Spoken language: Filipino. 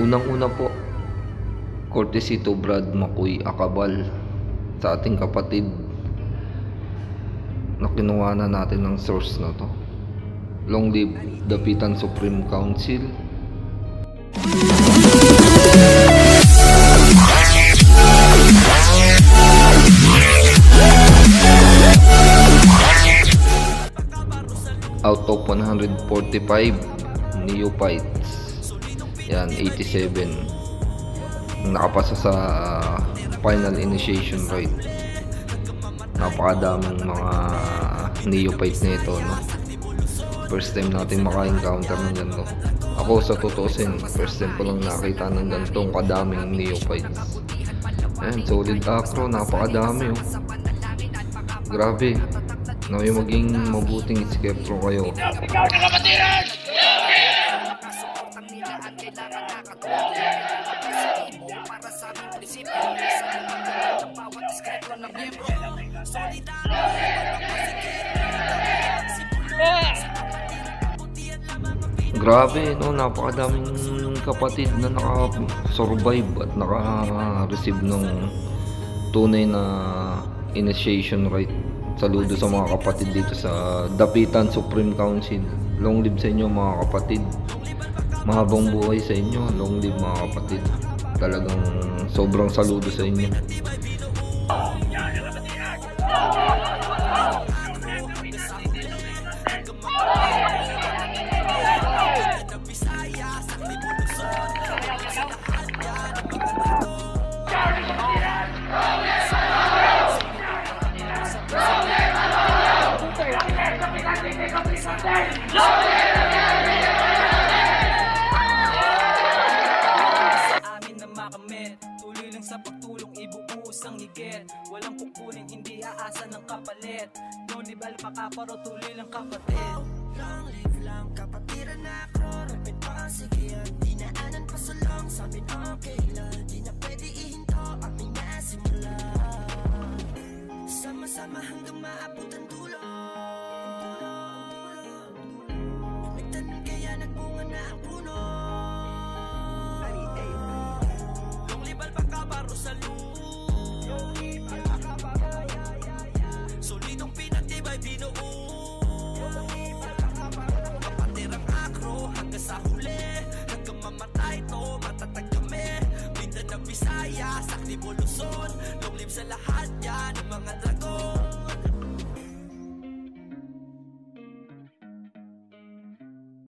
Unang-una po, courtesy to Brad Makoy Akabal sa ating kapatid na kinuha na natin ng source na to. Long live Dapitan Supreme Council. Out of 145 neophytes. Yan, 87 nakapasa sa final initiation rite napakadaming mga neophytes na ito no? first time natin maka-encounter ng ganito. Ako sa tutusin first time ko lang nakita ng ganitong kadaming neophytes ayan solid acro napakadami oh. Grabe Naway maging mabuting skeptro kayo. Ikaw na kapatiran! Grabe, no, napakadaming kapatid na naka-survive at naka-receive ng tunay na initiation rite. Saludo sa mga kapatid dito sa Dapitan Supreme Council. Long live sa inyo mga kapatid. Mahabang buhay sa inyo. Long live mga kapatid. Talagang sobrang saludo sa inyo. Makamit Tuloy lang sa pagtulong ibubuhos ang higit. Walang kukunin hindi aasa ng kapalit. No nibal makaparo tuloy lang kapatid. Long live lang kapatiran na ako Rapid pa ang sigiyan Dinaanan pa sa long. Sabi okay lang Di na pwede ihinto Aming nasimula Sama-sama hanggang maabot Bisaya, Sakni Buluson Long live sa lahat yan Ang mga dragon.